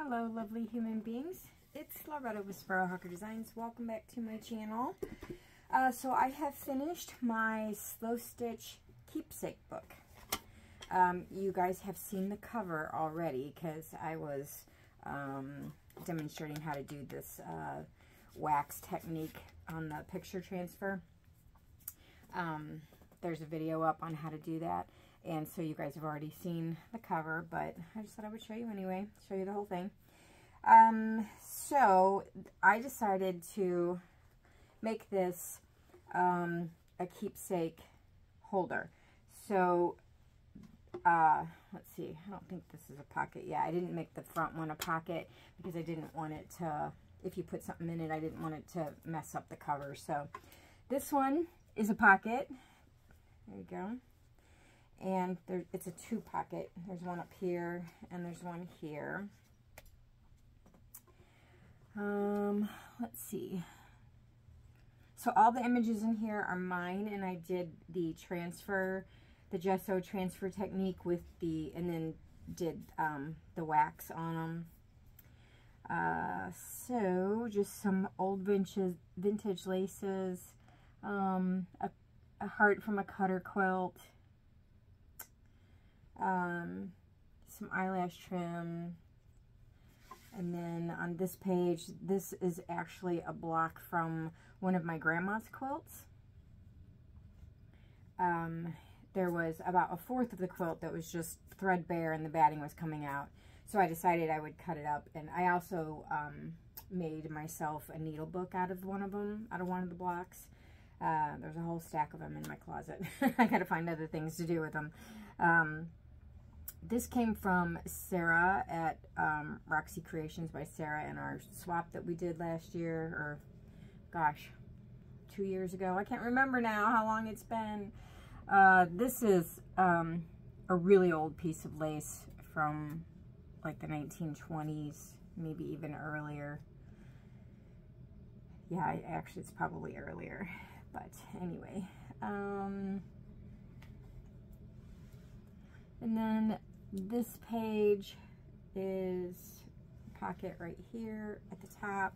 Hello, lovely human beings. It's Loretta with Sparrowhawker Designs. Welcome back to my channel. Uh, so I have finished my Slow Stitch Keepsake book. Um, you guys have seen the cover already because I was um, demonstrating how to do this uh, wax technique on the picture transfer. Um, there's a video up on how to do that. And so you guys have already seen the cover, but I just thought I would show you anyway, show you the whole thing. Um, so I decided to make this um, a keepsake holder. So, uh, let's see, I don't think this is a pocket. Yeah, I didn't make the front one a pocket because I didn't want it to, if you put something in it, I didn't want it to mess up the cover. So this one is a pocket. There you go and there, it's a two pocket. There's one up here and there's one here. Um, let's see. So all the images in here are mine and I did the transfer, the gesso transfer technique with the, and then did um, the wax on them. Uh, so just some old vintage, vintage laces, um, a, a heart from a cutter quilt, um, some eyelash trim. And then on this page, this is actually a block from one of my grandma's quilts. Um, there was about a fourth of the quilt that was just threadbare and the batting was coming out. So I decided I would cut it up. And I also um, made myself a needle book out of one of them, out of one of the blocks. Uh, there's a whole stack of them in my closet. I got to find other things to do with them. Um, this came from Sarah at um, Roxy Creations by Sarah and our swap that we did last year, or gosh, two years ago. I can't remember now how long it's been. Uh, this is um, a really old piece of lace from like the 1920s, maybe even earlier. Yeah, actually it's probably earlier, but anyway. Um, and then this page is pocket right here at the top.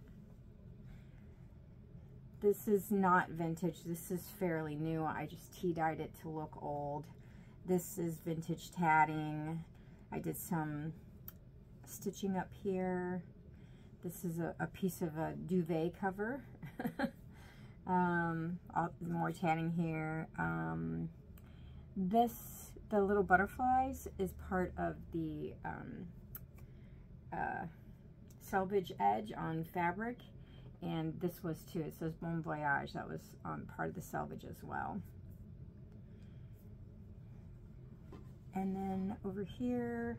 This is not vintage. This is fairly new. I just tea dyed it to look old. This is vintage tatting. I did some stitching up here. This is a, a piece of a duvet cover. um, more tatting here. Um, this the little butterflies is part of the um, uh, selvage edge on fabric. And this was too. It says Bon Voyage. That was on part of the selvage as well. And then over here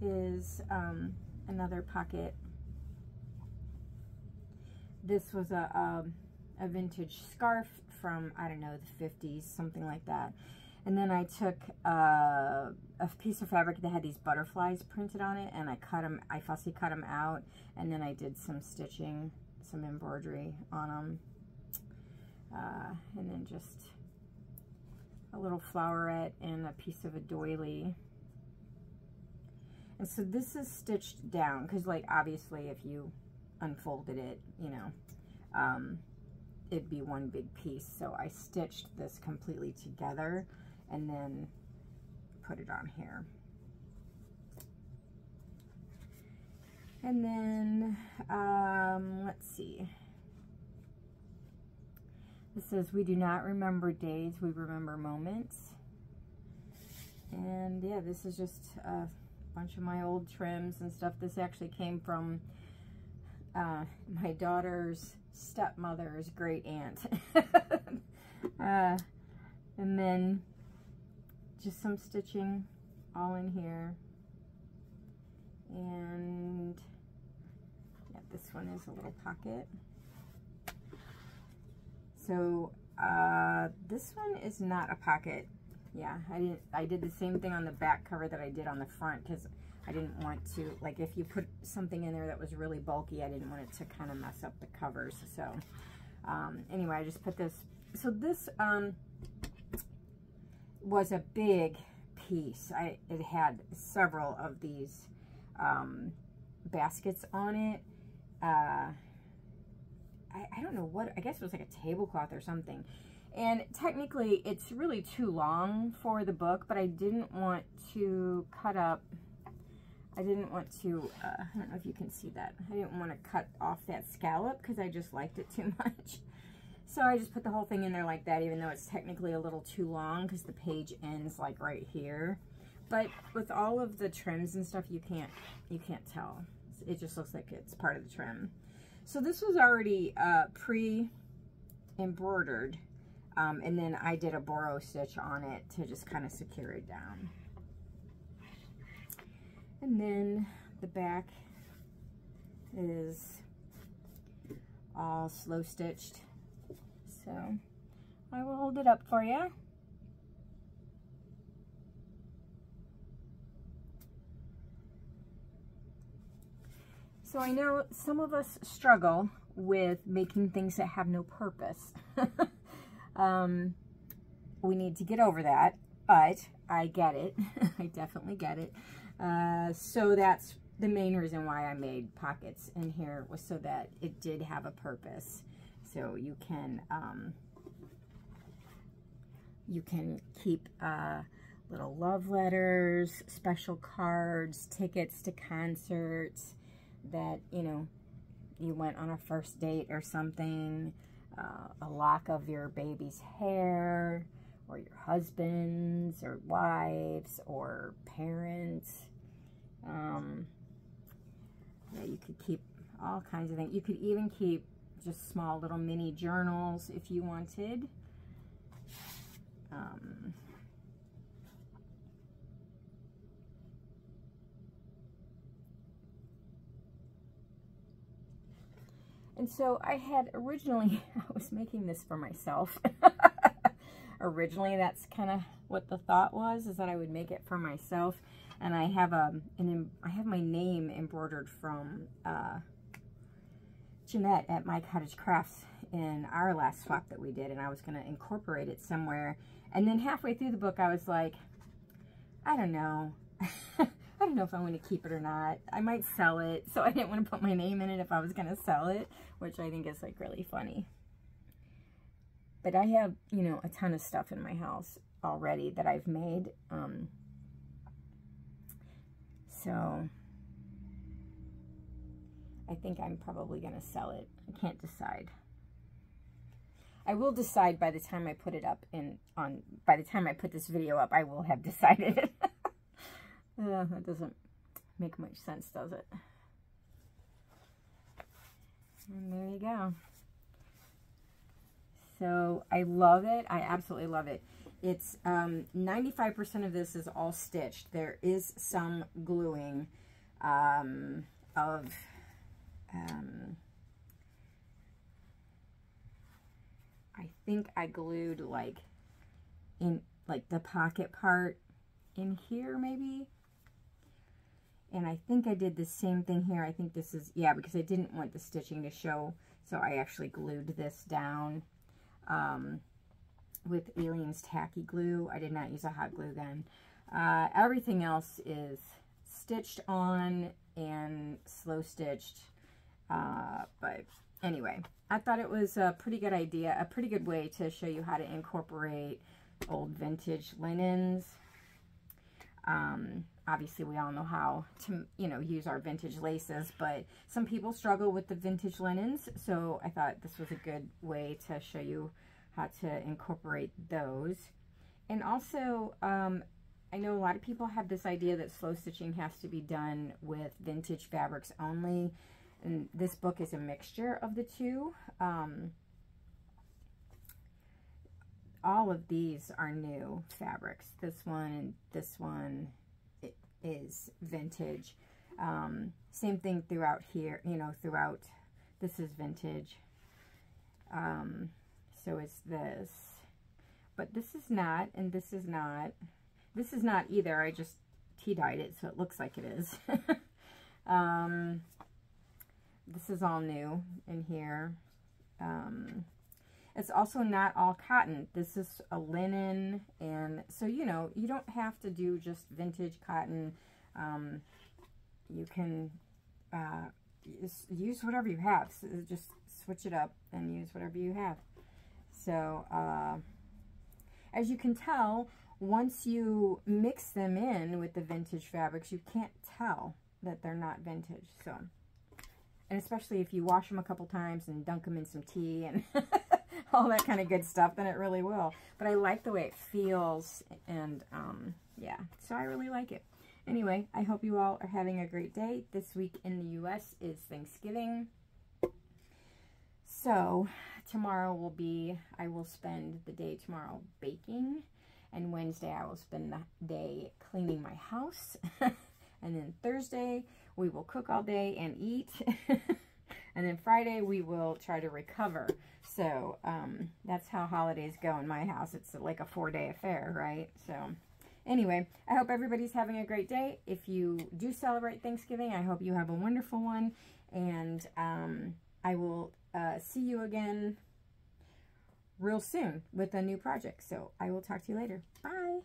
is um, another pocket. This was a, a, um, a vintage scarf from, I don't know, the 50s, something like that. And then I took uh, a piece of fabric that had these butterflies printed on it and I cut them, I fussy cut them out and then I did some stitching, some embroidery on them. Uh, and then just a little flowerette and a piece of a doily. And so this is stitched down because like obviously if you unfolded it, you know, um, it'd be one big piece. So I stitched this completely together and then put it on here. And then, um, let's see. It says, we do not remember days, we remember moments. And yeah, this is just a bunch of my old trims and stuff. This actually came from uh, my daughter's stepmother's great aunt. uh, and then just some stitching all in here. And yeah, this one is a little pocket. So uh, this one is not a pocket. Yeah, I didn't. I did the same thing on the back cover that I did on the front because I didn't want to, like if you put something in there that was really bulky, I didn't want it to kind of mess up the covers. So um, anyway, I just put this. So this, um, was a big piece. I It had several of these um, baskets on it. Uh, I, I don't know what, I guess it was like a tablecloth or something. And technically, it's really too long for the book, but I didn't want to cut up, I didn't want to, uh, I don't know if you can see that. I didn't want to cut off that scallop because I just liked it too much. So I just put the whole thing in there like that, even though it's technically a little too long because the page ends like right here. But with all of the trims and stuff, you can't, you can't tell. It just looks like it's part of the trim. So this was already uh, pre-embroidered. Um, and then I did a boro stitch on it to just kind of secure it down. And then the back is all slow stitched. So I will hold it up for you. So I know some of us struggle with making things that have no purpose. um, we need to get over that, but I get it. I definitely get it. Uh, so that's the main reason why I made pockets in here was so that it did have a purpose. So you can, um, you can keep uh, little love letters, special cards, tickets to concerts, that, you know, you went on a first date or something, uh, a lock of your baby's hair, or your husband's, or wives, or parents. Um, yeah, you could keep all kinds of things. You could even keep just small little mini journals if you wanted. Um, And so I had originally, I was making this for myself. originally, that's kind of what the thought was, is that I would make it for myself. And I have a, an, I have my name embroidered from uh, Jeanette at My Cottage Crafts in our last swap that we did. And I was going to incorporate it somewhere. And then halfway through the book, I was like, I don't know. I don't know if I want to keep it or not. I might sell it, so I didn't want to put my name in it if I was going to sell it, which I think is like really funny. But I have, you know, a ton of stuff in my house already that I've made. Um, so I think I'm probably going to sell it. I can't decide. I will decide by the time I put it up in on by the time I put this video up, I will have decided. Uh, that doesn't make much sense, does it? And there you go. So I love it. I absolutely love it. It's 95% um, of this is all stitched. There is some gluing um, of um, I think I glued like in like the pocket part in here maybe and I think I did the same thing here. I think this is, yeah, because I didn't want the stitching to show. So I actually glued this down um, with Aleene's Tacky Glue. I did not use a hot glue gun. Uh, everything else is stitched on and slow stitched. Uh, but anyway, I thought it was a pretty good idea, a pretty good way to show you how to incorporate old vintage linens. Um, obviously we all know how to, you know, use our vintage laces, but some people struggle with the vintage linens, so I thought this was a good way to show you how to incorporate those. And also, um, I know a lot of people have this idea that slow stitching has to be done with vintage fabrics only, and this book is a mixture of the two. Um, all of these are new fabrics. This one and this one is vintage. Um, same thing throughout here, you know, throughout. This is vintage. Um, so is this. But this is not, and this is not. This is not either. I just tea-dyed it, so it looks like it is. um, this is all new in here. Um, it's also not all cotton. This is a linen, and so, you know, you don't have to do just vintage cotton. Um, you can uh, use whatever you have. So just switch it up and use whatever you have. So, uh, as you can tell, once you mix them in with the vintage fabrics, you can't tell that they're not vintage. So, and especially if you wash them a couple times and dunk them in some tea and all that kind of good stuff, then it really will. But I like the way it feels and, um, yeah, so I really like it. Anyway, I hope you all are having a great day. This week in the U.S. is Thanksgiving. So, tomorrow will be, I will spend the day tomorrow baking. And Wednesday, I will spend the day cleaning my house. and then Thursday, we will cook all day and eat. and then Friday, we will try to recover. So, um, that's how holidays go in my house. It's like a four-day affair, right? So... Anyway, I hope everybody's having a great day. If you do celebrate Thanksgiving, I hope you have a wonderful one. And um, I will uh, see you again real soon with a new project. So I will talk to you later. Bye.